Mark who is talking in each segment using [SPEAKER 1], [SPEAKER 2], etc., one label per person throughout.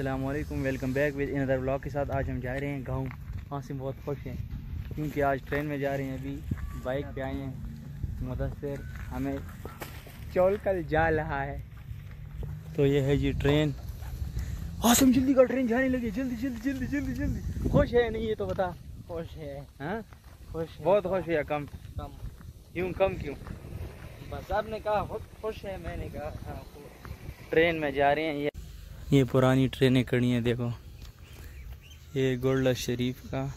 [SPEAKER 1] Allam welcome back with in other blog के साथ। आज हम जा रहे हैं गाँव। वहाँ से बहुत खुश हैं क्योंकि आज ट्रेन में जा रहे हैं अभी। बाइक पे आए हैं। मुदसर हमें चौल कल जा रहा है। तो ये है जी ट्रेन आसम जल्दी का ट्रेन जाने लगी। जल्दी जल्दी जल्दी जल्दी जल्दी। खुश है नहीं ये तो बता।
[SPEAKER 2] खुश है।
[SPEAKER 1] हाँ?
[SPEAKER 2] खुश
[SPEAKER 1] बहुत खुश है कम?
[SPEAKER 2] कम।
[SPEAKER 1] क्यों कम क्यों?
[SPEAKER 2] बस आपने कहा खुश है मैंने कहा हाँ,
[SPEAKER 1] ट्रेन में जा रहे हैं। ये ये पुरानी ट्रेनें खड़ी हैं, देखो। ये गोल्डा शरीफ का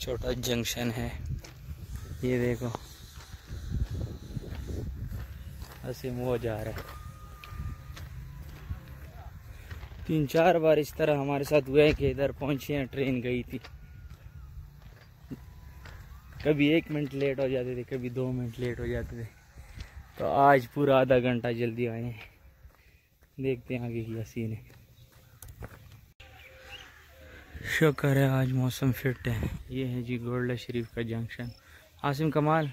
[SPEAKER 1] छोटा जंक्शन है। ये देखो। असीम वो जा रहा है। तीन चार बार इस तरह हमारे साथ हुआ है कि इधर पहुँचे हैं, ट्रेन गई थी। कभी एक मिनट लेट हो जाते थे, कभी दो मिनट लेट हो जाते थे। तो आज पूरा आधा घंटा जल्दी आए हैं। देखते हैं आगे की सीन है। शुक्र है आज मौसम फिट है। ये है जी गोल्डा शरीफ का जंक्शन। आसिम कमाल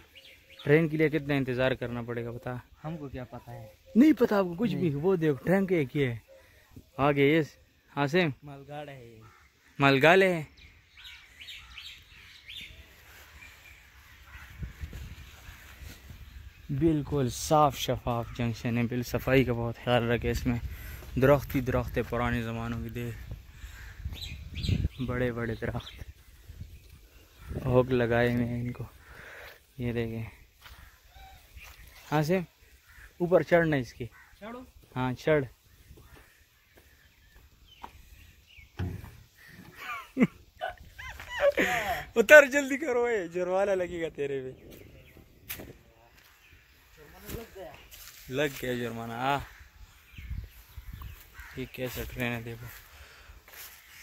[SPEAKER 1] ट्रेन के लिए कितना इंतज़ार करना पड़ेगा बता।
[SPEAKER 2] हमको क्या पता है?
[SPEAKER 1] नहीं पता आपको कुछ भी वो देखो ट्रेन के एक ही है। आगे ये आसिम।
[SPEAKER 2] मालगाड़ है ये।
[SPEAKER 1] मालगाले है? बिल्कुल साफ़ शफाफ जंक्शन है बिल सफ़ाई का बहुत ख्याल रखे इसमें। दरख्त ही दरख्त है पुराने ज़मानों की देख। बड़े बड़े दरख्त। होक लगाए हुए हैं इनको। ये देखें। हाँ से ऊपर चढ़ना इसकी।
[SPEAKER 2] चढ़ो।
[SPEAKER 1] हाँ चढ़। उतर जल्दी करो ये जुर्माना लगेगा तेरे पे। लग गया जुर्माना। आ। ये कैसा ट्रेन है देखो।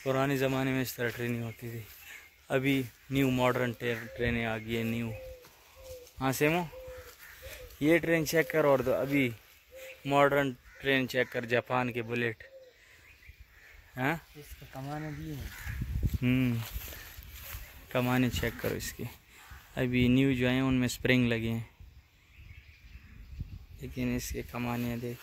[SPEAKER 1] पुराने ज़माने में इस तरह ट्रेनिंग होती थी। अभी न्यू मॉडर्न ट्रेनें आ गई है न्यू हाँ सेमो ये ट्रेन चेक कर और दो। अभी मॉडर्न ट्रेन चेक कर जापान के बुलेट हाँ?
[SPEAKER 2] इसका कमाने भी है।
[SPEAKER 1] हम्म। कमाने चेक करो इसकी। अभी न्यू जो हैं उनमें स्प्रिंग लगे हैं। लेकिन इसके कमाने देख।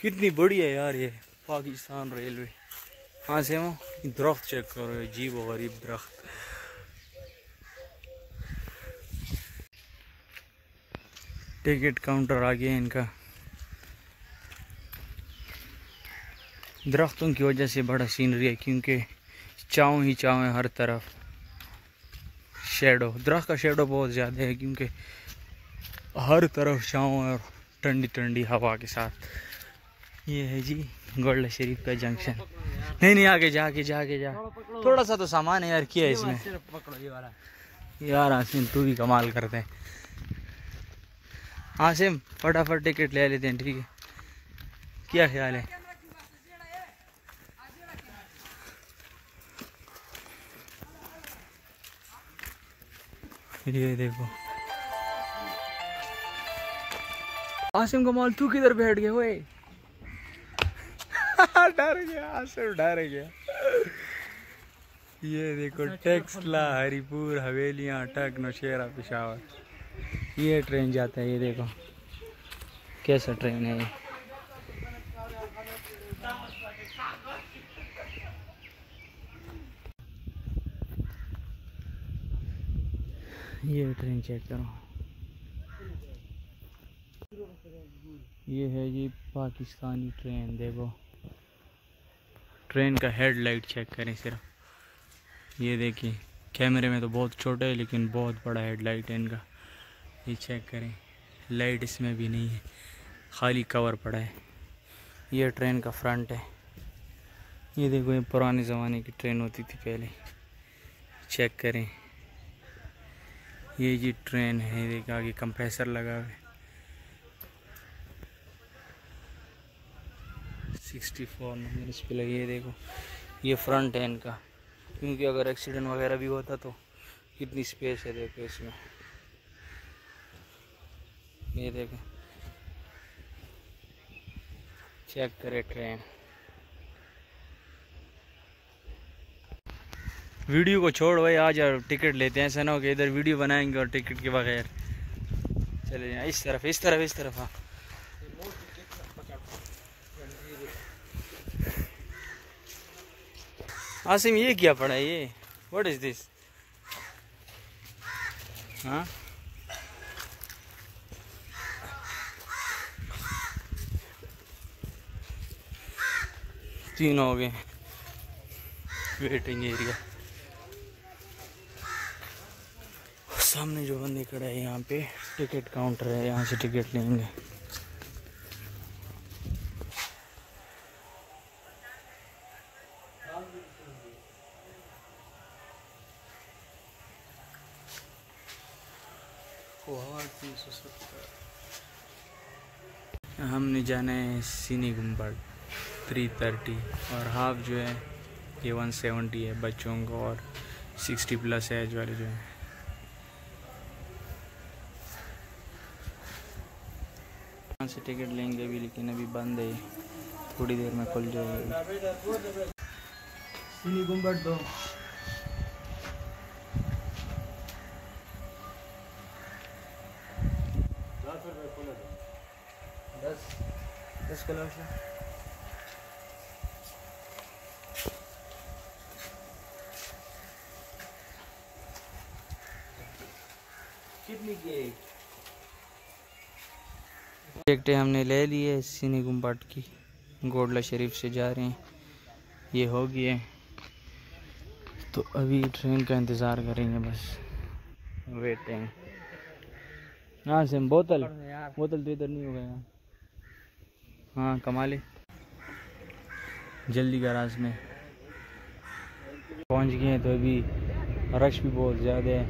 [SPEAKER 1] कितनी बड़ी है यार ये पाकिस्तान रेलवे। हाँ से वो दरख्त चेक करो अजीब व गरीब दरख्त। टिकट काउंटर आ गया इनका। दरख्तों की वजह से बड़ा सीनरी है, क्योंकि चाव ही चाव है हर तरफ़। शेडो दरख्त का शेडो बहुत ज़्यादा है क्योंकि हर तरफ़ छाँव और ठंडी ठंडी हवा के साथ। ये है जी गोल्ड शरीफ का जंक्शन नहीं नहीं, आगे जा आगे जा थोड़ा सा तो सामान है यार, किया इसमें। यार आसिम, तू भी कमाल करते हैं। आसिम, फटाफट टिकट ले लेते हैं, ठीक है? क्या ख्याल है? ये देखो। आसिम कमाल तू किधर बैठ गए ओए? डर गया आसिम डर गया। ये देखो टेक्सला हरिपुर हवेलियाँ टक नौशेरा पिशावर। ये ट्रेन जाता है ये देखो। कैसा ट्रेन है ये? ये ट्रेन चेक करो। ये है जी पाकिस्तानी ट्रेन, देखो। ट्रेन का हेडलाइट चेक करें सिर्फ़। ये देखिए, कैमरे में तो बहुत छोटा है, लेकिन बहुत बड़ा हेडलाइट है इनका। ये चेक करें, लाइट इसमें भी नहीं है, खाली कवर पड़ा है। ये ट्रेन का फ्रंट है। ये देखो, ये पुराने ज़माने की ट्रेन होती थी पहले। चेक करें। ये जी ट्रेन है, देखो आगे कंप्रेसर लगा है। सिक्सटी फोर नंबर इस पर लगी है देखो। ये फ्रंट है इनका क्योंकि अगर एक्सीडेंट वगैरह भी होता तो कितनी स्पेस है देखो इसमें। ये देखो। चेक करे ट्रेन वीडियो को छोड़ भाई, आज यार टिकट लेते हैं ऐसा ना हो कि, इधर वीडियो बनाएँगे और टिकट के बगैर। चले जाए, इस तरफ़ इस तरफ़ इस तरफ़ हाँ। आसिम, ये क्या पड़ा ये? व्हाट इज़ दिस हाँ? तीन हो गए। वेटिंग एरिया सामने जो बंदे खड़ा है यहाँ पे, टिकट काउंटर है, यहाँ से टिकट लेंगे। हमने जाना है सीनी गुंबद थ्री थर्टी और हाफ़ जो है, ये वन सेवेंटी है, बच्चों को और सिक्सटी प्लस एज वाले जो है। से टिकट लेंगे अभी लेकिन अभी बंद है। थोड़ी देर में खुल जाएगी।
[SPEAKER 2] दस। दस कितनी की एक
[SPEAKER 1] टिकटें हमने ले ली है सीनी गुम्बाट की। गोडला शरीफ से जा रहे हैं। ये हो है। तो अभी ट्रेन का इंतज़ार करेंगे बस। वेटिंग हाँ। सिम बोतल बोतल तो इधर नहीं हो गया। हाँ कमाले जल्दी का रास में। पहुँच गए हैं तो अभी रश भी बहुत ज़्यादा है।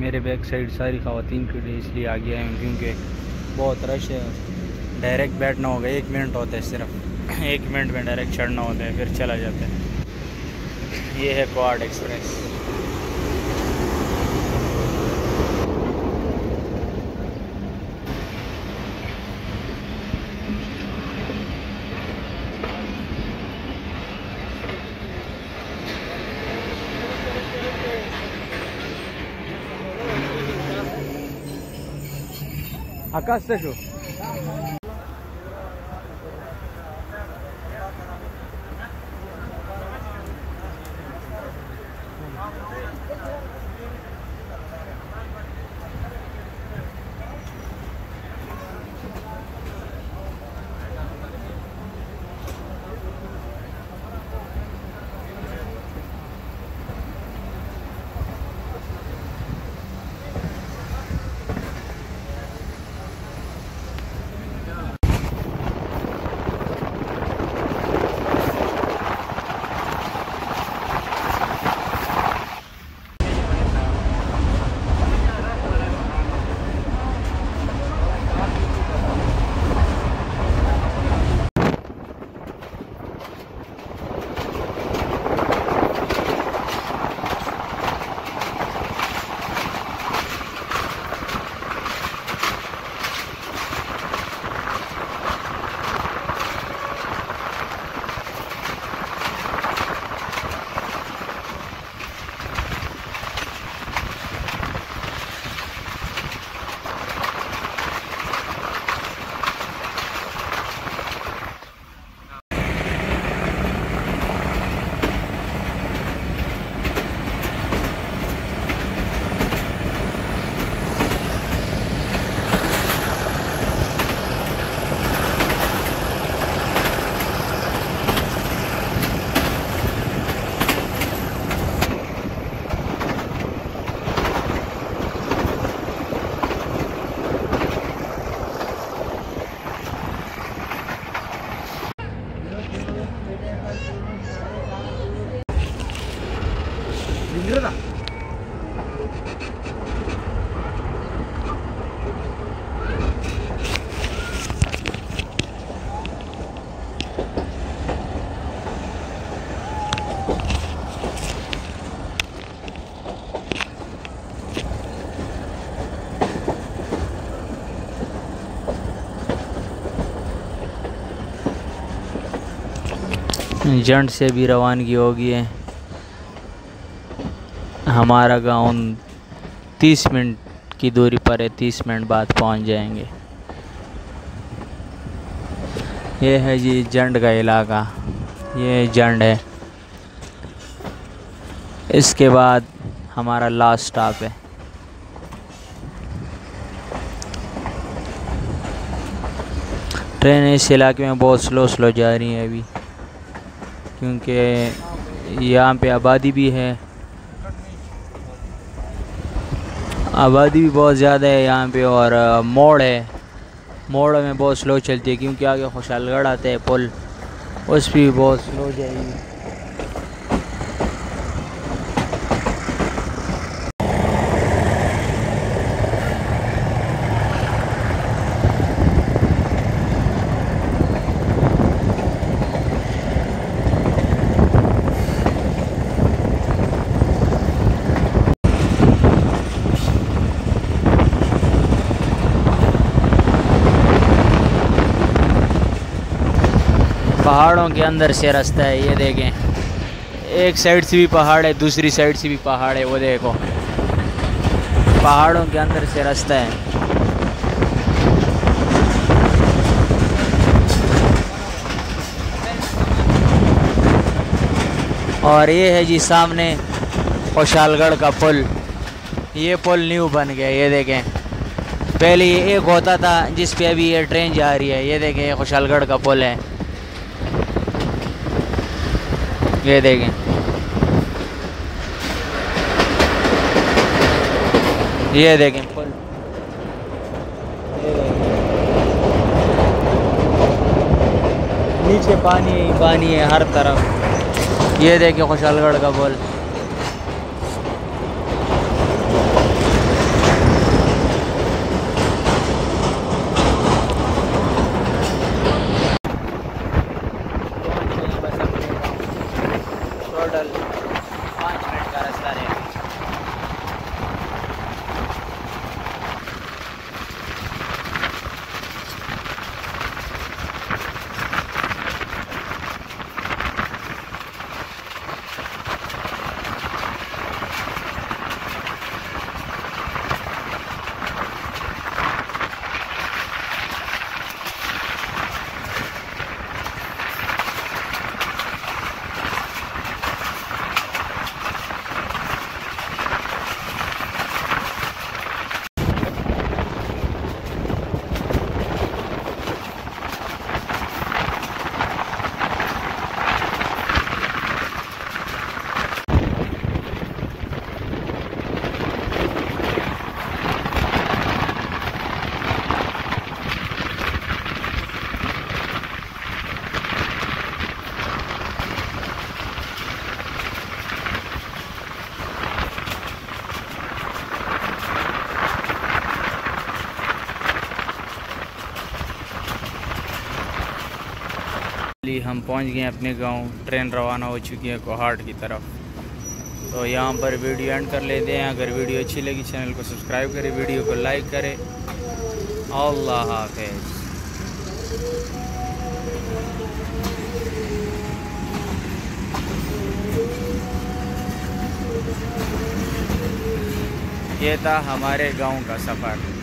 [SPEAKER 1] मेरे बैक साइड सारी खातन के लिए इसलिए आ गया है क्योंकि बहुत रश है। डायरेक्ट बैठना होगा एक मिनट होता है सिर्फ़। एक मिनट में डायरेक्ट चढ़ना होता है, फिर चला जाता है। ये है क्वाड एक्सप्रेस आकाश से जंड से भी रवानगी होगी। है हमारा गाँव तीस मिनट की दूरी पर है, तीस मिनट बाद पहुँच जाएँगे। ये है जी जंड का इलाका। ये जंड है। इसके बाद हमारा लास्ट स्टॉप है। ट्रेन इस इलाके में बहुत स्लो स्लो जा रही है अभी। क्योंकि यहाँ पे आबादी भी है। आबादी भी बहुत ज़्यादा है यहाँ पे और मोड़ है। मोड़ में बहुत स्लो चलती है क्योंकि आगे खुशहालगढ़ आता है पुल। उस पर भी बहुत स्लो जाएगी। पहाड़ों के अंदर से रास्ता है, ये देखें। एक साइड से भी पहाड़ है, दूसरी साइड से भी पहाड़ है, वो देखो। पहाड़ों के अंदर से रास्ता है। और ये है जी सामने खुशहालगढ़ का पुल। ये पुल न्यू बन गया, ये देखें। पहले ये एक होता था, जिस पे अभी ये ट्रेन जा रही है, ये देखें, ये खुशहालगढ़ का पुल है। ये देखें। ये देखें। नीचे पानी ही पानी है हर तरफ़। ये देखें खुशहालगढ़ का पुल टोटल पाँच मिनट का रास्ता रहेगा लिए हम पहुँच गए अपने गाँव। ट्रेन रवाना हो चुकी है कोहाट की तरफ़। तो यहाँ पर वीडियो एंड कर लेते हैं। अगर वीडियो अच्छी लगी, चैनल को सब्सक्राइब करें, वीडियो को लाइक करें। अल्लाह हाफिज़। ये था हमारे गाँव का सफ़र।